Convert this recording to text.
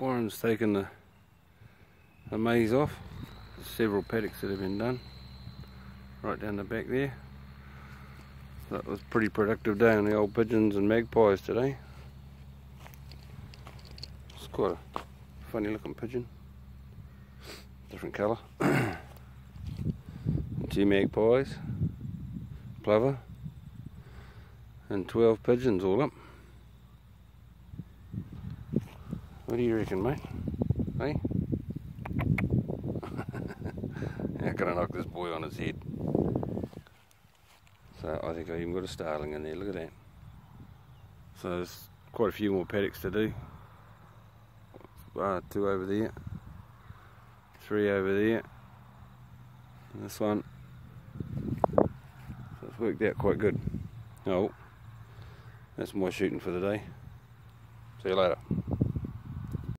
Warren's taken the, the maize off. Several paddocks that have been done. Right down the back there. That was a pretty productive day on the old pigeons and magpies today. It's quite a funny looking pigeon. Different colour. Two magpies, plover, and 12 pigeons all up. What do you reckon, mate? Hey? How can I knock this boy on his head? So I think I even got a starling in there, look at that. So there's quite a few more paddocks to do. Uh, two over there, three over there, and this one. So it's worked out quite good. Oh, that's my shooting for the day. See you later.